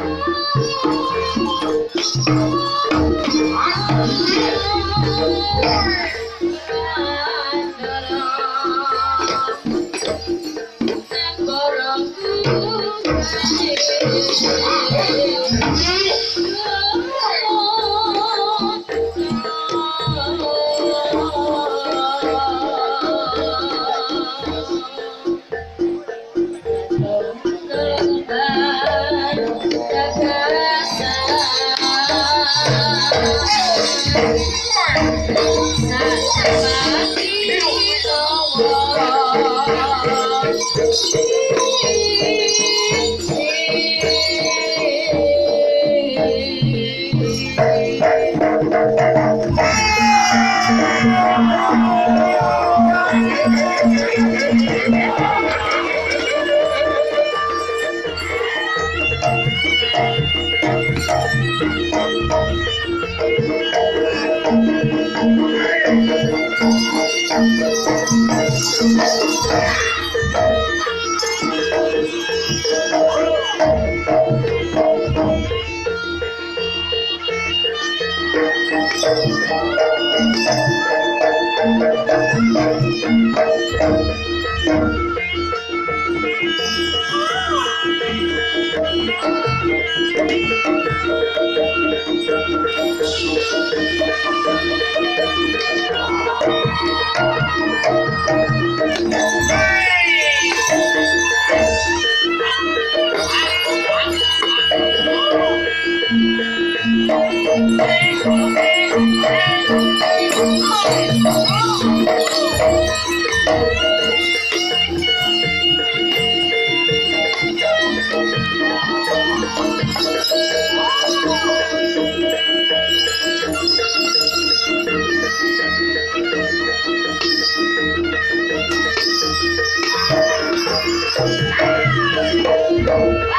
Thank you. Thank you.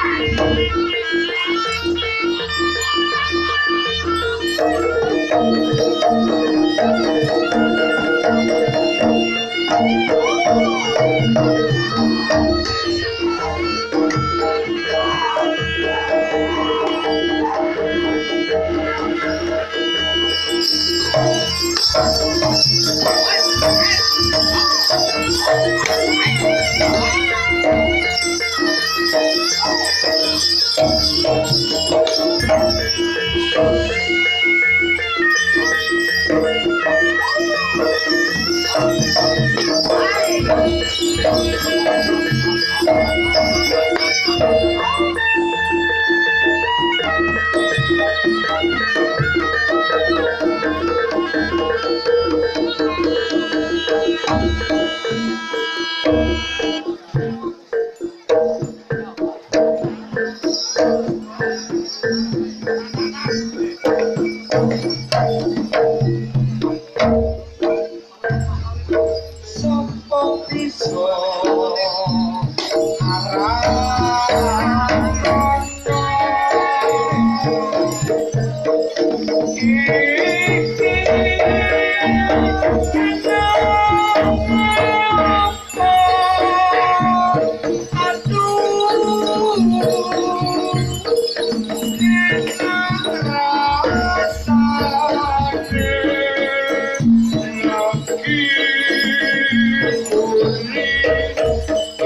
Thank you.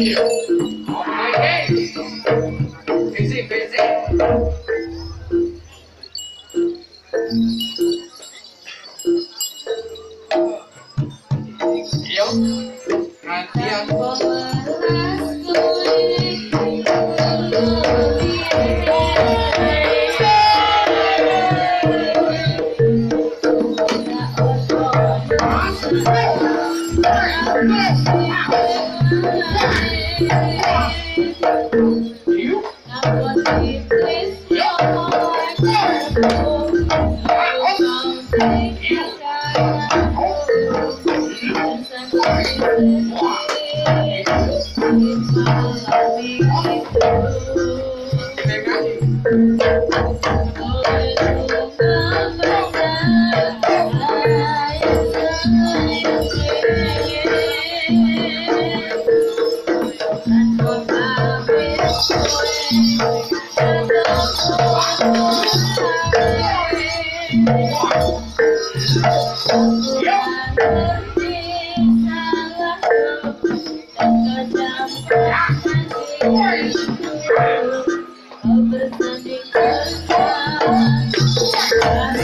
Yeah.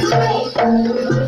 最疼